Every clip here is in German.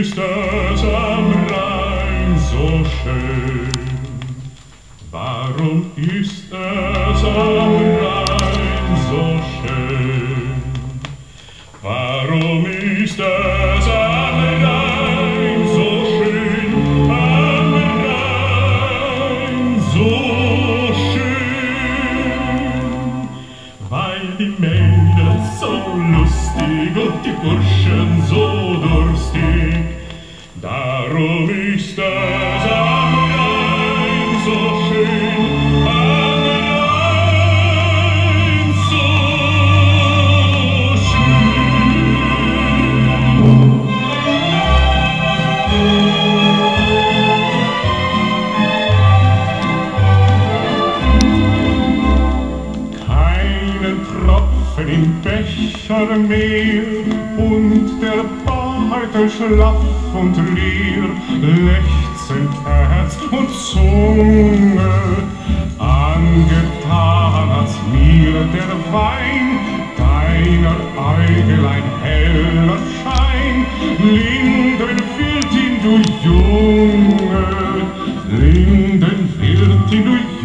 ist es am Rhein so schön? Warum ist es am Rhein so schön? Warum ist es am Rhein so schön? Weil die Mädel so lustig und die Burschen Tropfen im Becher mehr und der Barte schlaff und leer, lechzend Herz und Zunge. Angetan hat's mir der Wein, deiner Äugelein heller Schein, Lindenwirtin, du Junge, Lindenwirtin, du Junge.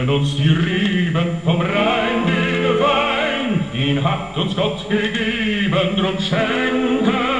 Bringen uns die Reben vom Rhein, den Wein? Ihn hat uns Gott gegeben, drum schenken